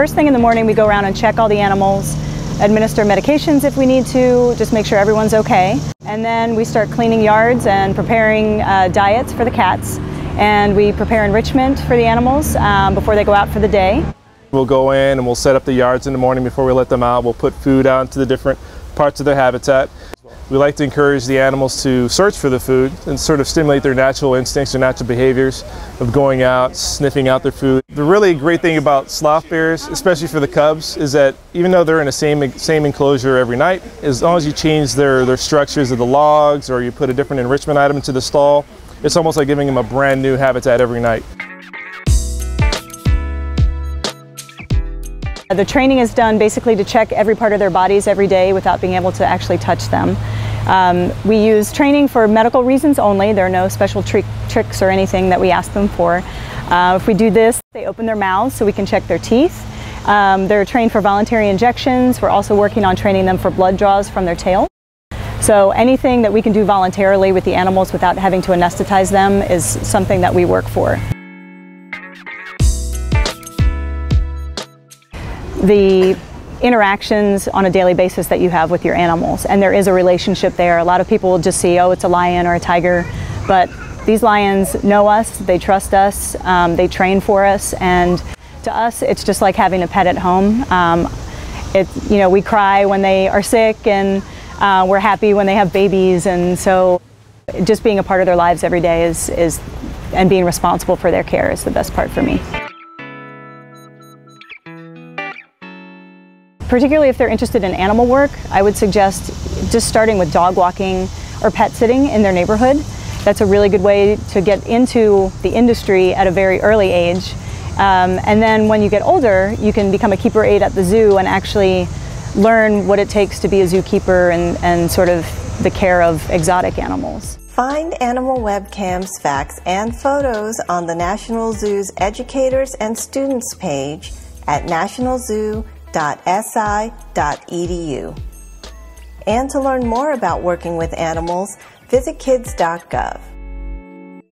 first thing in the morning we go around and check all the animals, administer medications if we need to, just make sure everyone's okay. And then we start cleaning yards and preparing uh, diets for the cats. And we prepare enrichment for the animals um, before they go out for the day. We'll go in and we'll set up the yards in the morning before we let them out. We'll put food out into the different parts of their habitat. We like to encourage the animals to search for the food and sort of stimulate their natural instincts, their natural behaviors of going out, sniffing out their food. The really great thing about sloth bears, especially for the cubs, is that even though they're in the same same enclosure every night, as long as you change their, their structures of the logs or you put a different enrichment item into the stall, it's almost like giving them a brand new habitat every night. The training is done basically to check every part of their bodies every day without being able to actually touch them. Um, we use training for medical reasons only. There are no special tricks or anything that we ask them for. Uh, if we do this, they open their mouths so we can check their teeth. Um, they're trained for voluntary injections. We're also working on training them for blood draws from their tail. So anything that we can do voluntarily with the animals without having to anesthetize them is something that we work for. The interactions on a daily basis that you have with your animals. And there is a relationship there. A lot of people will just see, oh, it's a lion or a tiger. But these lions know us, they trust us, um, they train for us. And to us, it's just like having a pet at home. Um, it, you know, we cry when they are sick and uh, we're happy when they have babies. And so just being a part of their lives every day is, is, and being responsible for their care is the best part for me. Particularly if they're interested in animal work, I would suggest just starting with dog walking or pet sitting in their neighborhood. That's a really good way to get into the industry at a very early age. Um, and then when you get older, you can become a keeper aide at the zoo and actually learn what it takes to be a zookeeper and, and sort of the care of exotic animals. Find animal webcams, facts, and photos on the National Zoo's Educators and Students page at nationalzoo.com kids.si.edu. And to learn more about working with animals, visit kids.gov.